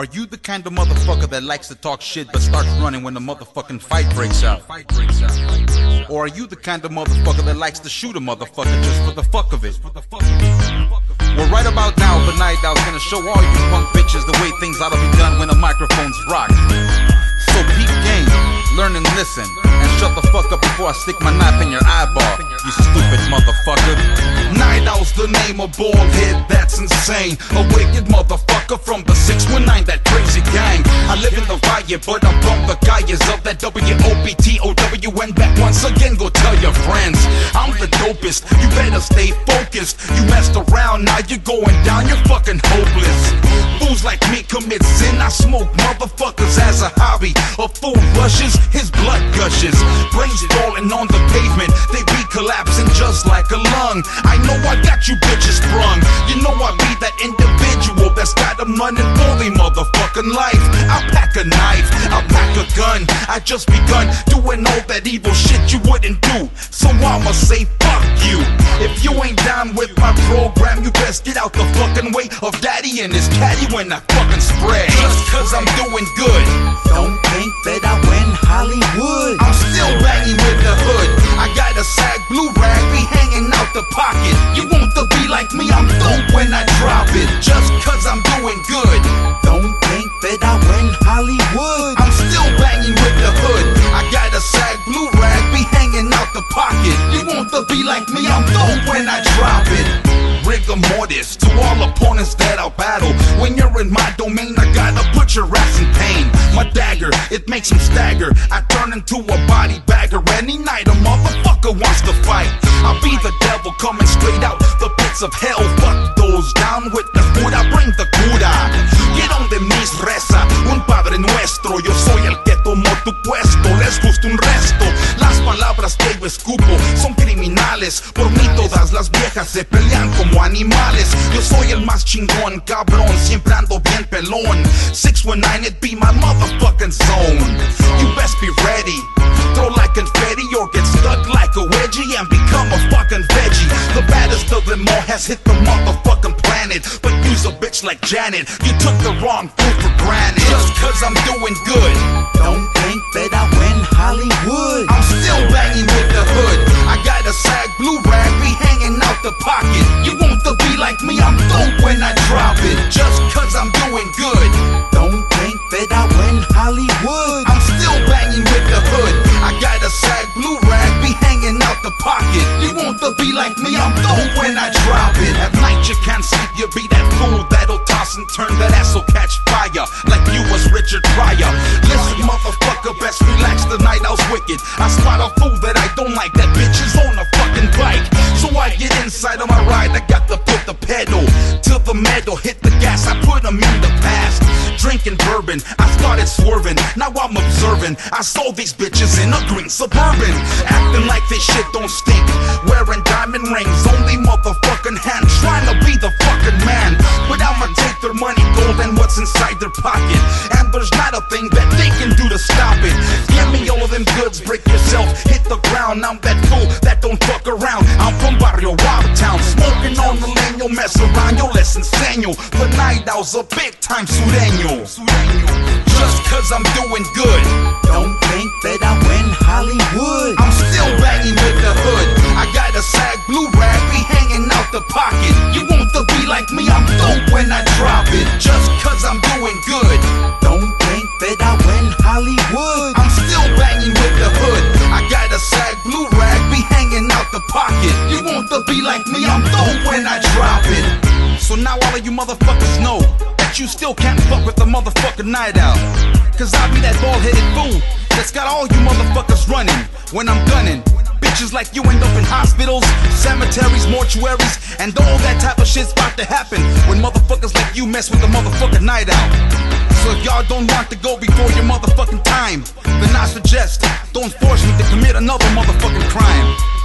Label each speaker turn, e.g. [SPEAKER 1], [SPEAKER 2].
[SPEAKER 1] Are you the kind of motherfucker that likes to talk shit but starts running when the motherfucking fight breaks out? Or are you the kind of motherfucker that likes to shoot a motherfucker just for the fuck of it? Well, right about now, the Knightowl's gonna show all you punk bitches the way things ought to be done when the microphone's rocked. Learn and listen, and shut the fuck up before I stick my knife in your eyeball, you stupid motherfucker.
[SPEAKER 2] Knightowl's the name of bald head, that's insane. A wicked motherfucker from the 619, that crazy gang. I live in the riot, but I'm from the Gaias of that W-O-B-T-O-W-N. Back once again, go tell your friends. I'm the dopest, you better stay focused. You messed around, now you're going down, you're fucking hopeless. Fools like me commit sin, I smoke motherfuckers as a hobby. A fool rushes, his blood gushes. Brains falling on the pavement, they be collapsing just like a lung. I know I got you bitches sprung. You know I be that individual that's got them running for the motherfucking life. I pack a knife, I pack a gun. I just begun doing all that evil shit you wouldn't do. So I'ma say fuck you. If you ain't down with my program, you best get out the fucking way of daddy and his caddy when I fucking spread. Just cause I'm doing good.
[SPEAKER 3] Don't think that I win Hollywood.
[SPEAKER 2] I'm still banging with the hood. I got a sag blue rag be hanging out the pocket. You want to be like me? I'm dope when I drop it. Just cause I'm doing good.
[SPEAKER 3] Don't think that I win Hollywood.
[SPEAKER 2] Like me? I'm dope when I drop it. Rigor mortis to all opponents that I'll battle. When you're in my domain, I gotta put your ass in pain. My dagger, it makes them stagger. I turn into a body bagger any night. A motherfucker wants to fight. I'll be the devil coming straight out the pits of hell. Fuck those down with the todas las viejas se pelean como animales. Yo soy el más chingón, cabrón. Siempre ando bien pelón. 619, it be my motherfucking zone. You best be ready. Throw like confetti or get stuck like a wedgie and become a fucking veggie. The baddest of them all has hit the motherfucking planet. But use a bitch like Janet. You took the wrong food for granted. Just cause I'm doing good.
[SPEAKER 3] Don't think that I win Hollywood.
[SPEAKER 2] I'm still banging with the hood.
[SPEAKER 3] That I win Hollywood.
[SPEAKER 2] I'm still banging with the hood. I got a sag blue rag be hanging out the pocket. You want to be like me? I'm dope when I drop it. At night you can't sleep, you be that fool that'll toss and turn. That ass will catch fire like you was Richard Pryor. Listen, motherfucker, best relax. The night I was wicked. I spot a fool that Drinking bourbon, I started swerving. Now I'm observing. I saw these bitches in a green suburban, acting like this shit don't stink. Wearing diamond rings, only motherfucking hand, trying to be the fucking man. But I'ma take their money, gold, and what's inside their pocket. And there's not a thing that they can do to stop it. Give me all of them goods, break yourself, hit the ground. I'm that fool that don't fuck around. You'll mess around, yo, les enseño. The night I was a big time sureño. Just cause I'm doing good.
[SPEAKER 3] Don't think that I win Hollywood.
[SPEAKER 2] I'm still like me? I'm dope when I drop it.
[SPEAKER 1] So now all of you motherfuckers know that you still can't fuck with the motherfucking Knightowl. Cause I be that bald headed fool that's got all you motherfuckers running when I'm gunning. Bitches like you end up in hospitals, cemeteries, mortuaries, and all that type of shit's about to happen when motherfuckers like you mess with the motherfucking Knightowl. So if y'all don't want to go before your motherfucking time, then I suggest don't force me to commit another motherfucking crime.